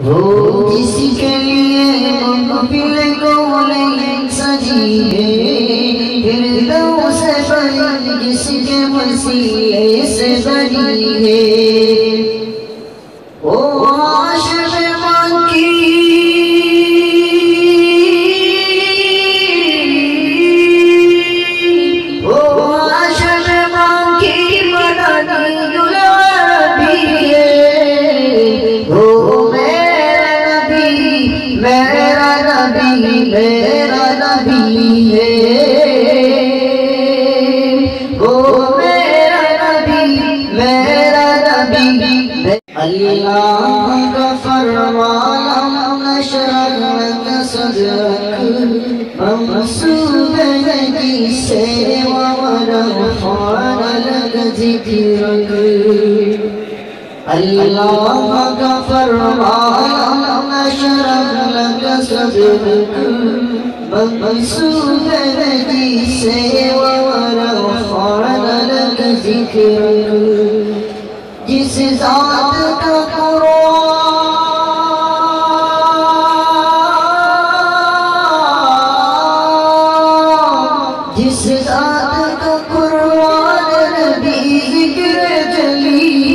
वो जिसके लिए मुकबिल गोले सजी है। फिर दो से बड़ी, जिसके वसीले से बड़ी है। अल्लाह का फरमाना नशर लक सदरक ममसूद नदी से वरफान लक जिक्रक अल्लाह का फरमाना नशर लक नदी से जिस जात का कुरान जिस जात का कुरान नबी ज़िक्र जली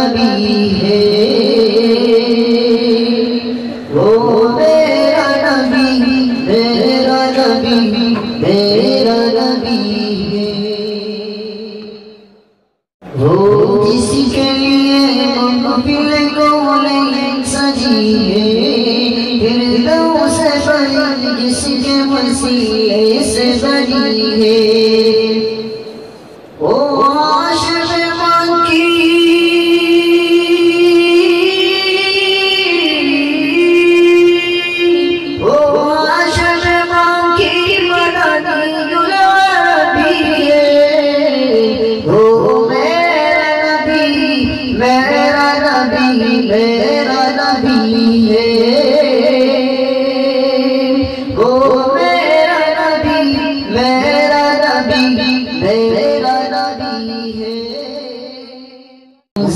नबी है। वो मेरा नबी मेरा नबी मेरा नबी है। वो लिए सजी है, फिर दो से बड़ी जिसके वसीले से बनी है। मेरा नबी है ओ मेरा नबी मेरा नबी मेरा नबी है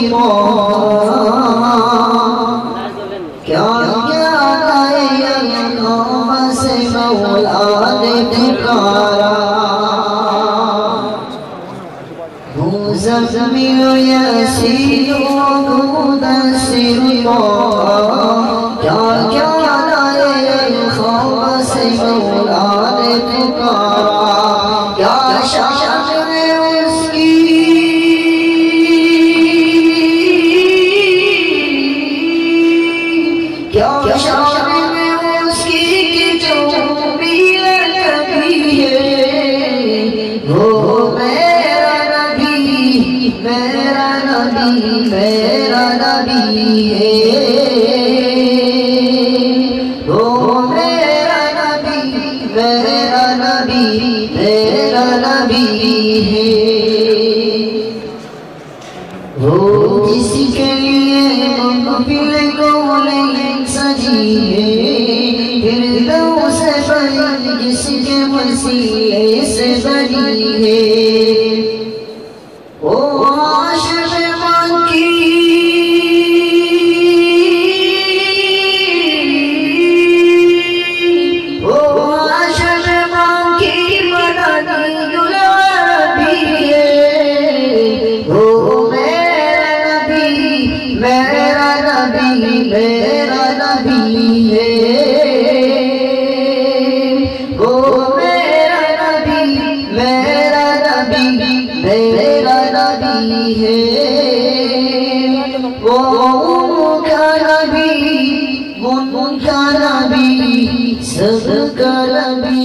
क्या Jamilu Yasiru Abudasiru Kya kya nae Khawasimu Lalitu Kya Kya shah नबी है वो मेरा नबी मेरा नबी मेरा नबी है वो जिसके लिए मुकबिल गोले सजी है फिर दो से बड़ी जिसके वसीले से बनी है मेरा नबी मेरा नबी है। ओ मेरा नबी मेरा नबी मेरा नबी है। वो उनका नबी उनका नबी नबी